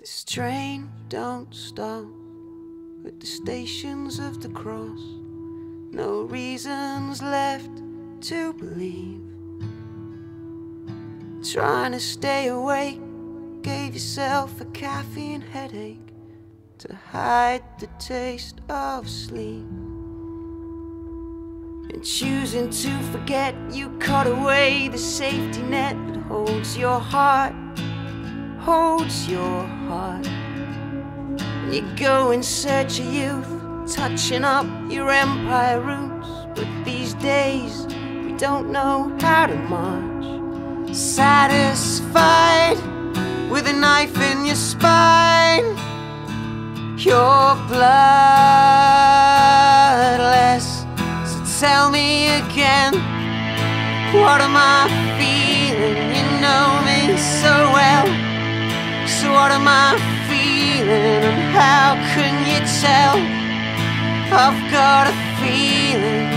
This train don't stop at the stations of the cross. No reasons left to believe. Trying to stay awake, gave yourself a caffeine headache to hide the taste of sleep. And choosing to forget, you cut away the safety net that holds your heart, holds your heart. You go in search of youth, touching up your empire roots. But these days, we don't know how to march. Satisfied with a knife in your spine, your bloodless. So tell me again, what am I feeling? You know me so well. So what am I feeling? And how can you tell? I've got a feeling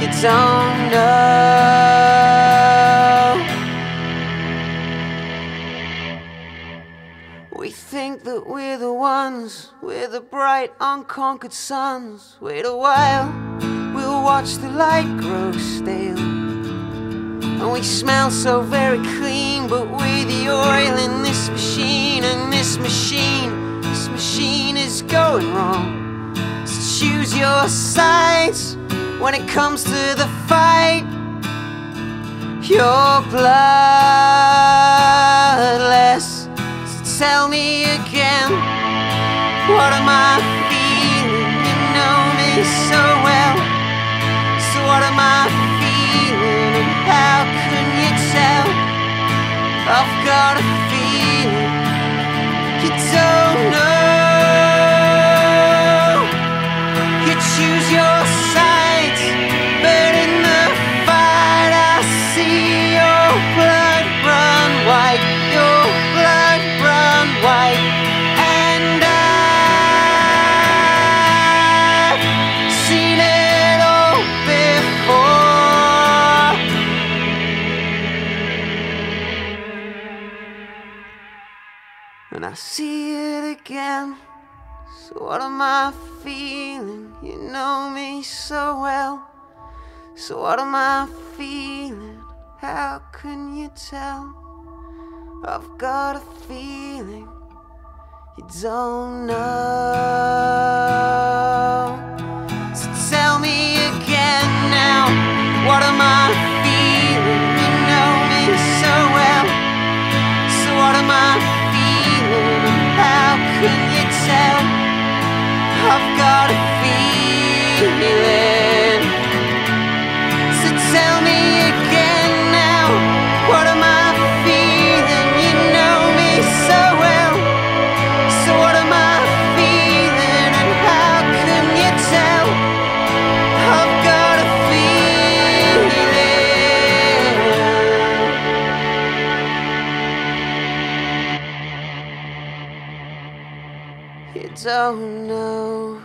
you don't know. We think that we're the ones, we're the bright, unconquered suns. Wait a while, we'll watch the light grow stale. And we smell so very clean, but we're the oil in going wrong. So choose your sides when it comes to the fight. You're bloodless. So tell me again, what am I feeling? You know me so well. So what am I feeling? And how can you tell? I've got a see it again. So what am I feeling? You know me so well. So what am I feeling? How can you tell? I've got a feeling you don't know. You don't know.